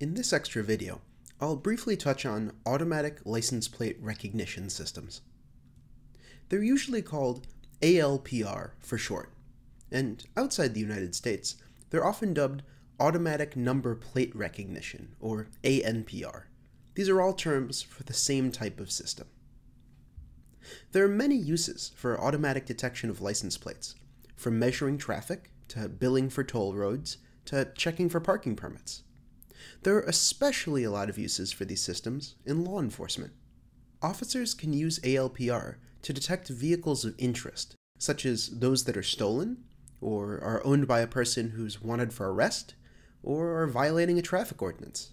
In this extra video, I'll briefly touch on automatic license plate recognition systems. They're usually called ALPR for short, and outside the United States, they're often dubbed automatic number plate recognition, or ANPR. These are all terms for the same type of system. There are many uses for automatic detection of license plates, from measuring traffic to billing for toll roads to checking for parking permits. There are especially a lot of uses for these systems in law enforcement. Officers can use ALPR to detect vehicles of interest, such as those that are stolen, or are owned by a person who's wanted for arrest, or are violating a traffic ordinance.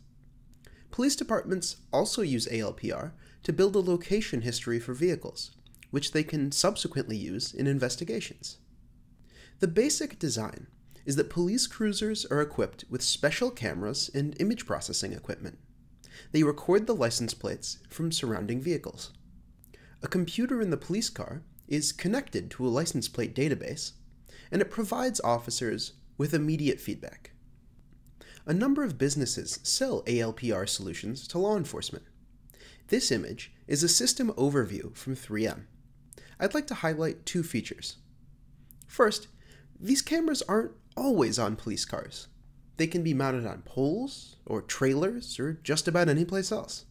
Police departments also use ALPR to build a location history for vehicles, which they can subsequently use in investigations. The basic design is that police cruisers are equipped with special cameras and image processing equipment. They record the license plates from surrounding vehicles. A computer in the police car is connected to a license plate database, and it provides officers with immediate feedback. A number of businesses sell ALPR solutions to law enforcement. This image is a system overview from 3M. I'd like to highlight two features. First, these cameras aren't always on police cars. They can be mounted on poles, or trailers, or just about any place else.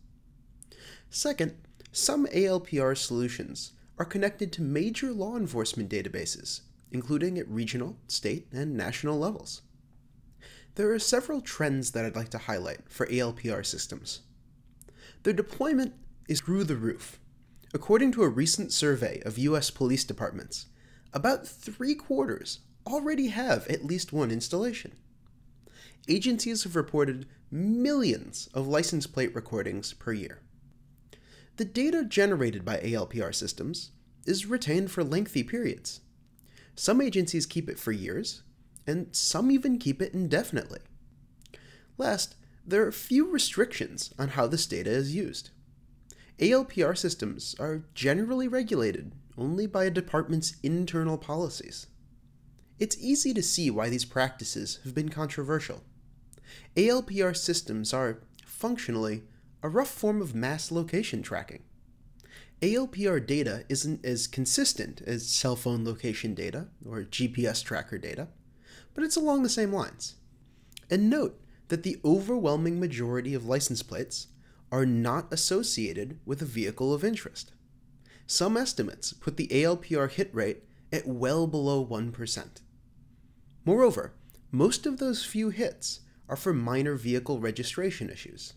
Second, some ALPR solutions are connected to major law enforcement databases, including at regional, state, and national levels. There are several trends that I'd like to highlight for ALPR systems. Their deployment is through the roof. According to a recent survey of US police departments, about three quarters already have at least one installation. Agencies have reported millions of license plate recordings per year. The data generated by ALPR systems is retained for lengthy periods. Some agencies keep it for years, and some even keep it indefinitely. Last, there are few restrictions on how this data is used. ALPR systems are generally regulated only by a department's internal policies. It's easy to see why these practices have been controversial. ALPR systems are, functionally, a rough form of mass location tracking. ALPR data isn't as consistent as cell phone location data or GPS tracker data, but it's along the same lines. And note that the overwhelming majority of license plates are not associated with a vehicle of interest. Some estimates put the ALPR hit rate at well below 1%. Moreover, most of those few hits are for minor vehicle registration issues.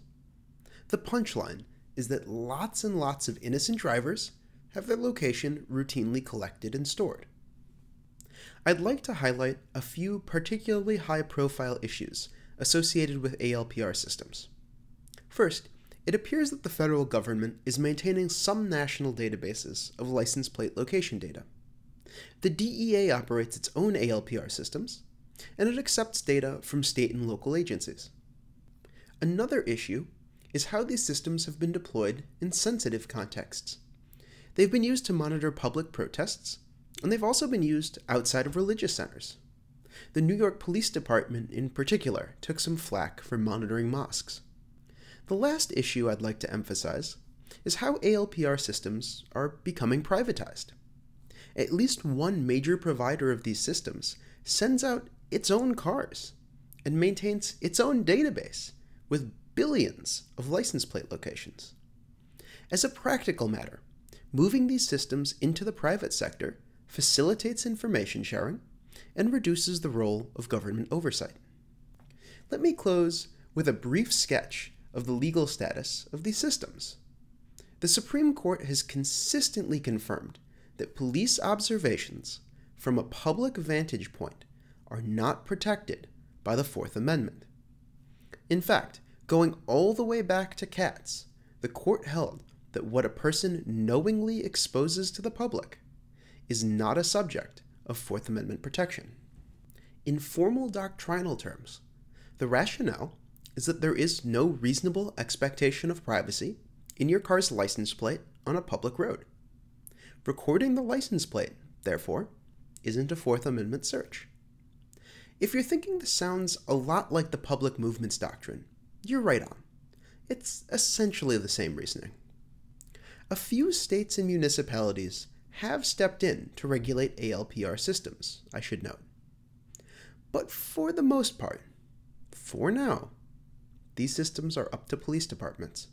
The punchline is that lots and lots of innocent drivers have their location routinely collected and stored. I'd like to highlight a few particularly high profile issues associated with ALPR systems. First, it appears that the federal government is maintaining some national databases of license plate location data. The DEA operates its own ALPR systems, and it accepts data from state and local agencies. Another issue is how these systems have been deployed in sensitive contexts. They've been used to monitor public protests, and they've also been used outside of religious centers. The New York Police Department, in particular, took some flack for monitoring mosques. The last issue I'd like to emphasize is how ALPR systems are becoming privatized at least one major provider of these systems sends out its own cars and maintains its own database with billions of license plate locations. As a practical matter, moving these systems into the private sector facilitates information sharing and reduces the role of government oversight. Let me close with a brief sketch of the legal status of these systems. The Supreme Court has consistently confirmed that police observations from a public vantage point are not protected by the Fourth Amendment. In fact, going all the way back to Katz, the court held that what a person knowingly exposes to the public is not a subject of Fourth Amendment protection. In formal doctrinal terms, the rationale is that there is no reasonable expectation of privacy in your car's license plate on a public road. Recording the license plate, therefore, isn't a Fourth Amendment search. If you're thinking this sounds a lot like the public movements doctrine, you're right on. It's essentially the same reasoning. A few states and municipalities have stepped in to regulate ALPR systems, I should note. But for the most part, for now, these systems are up to police departments.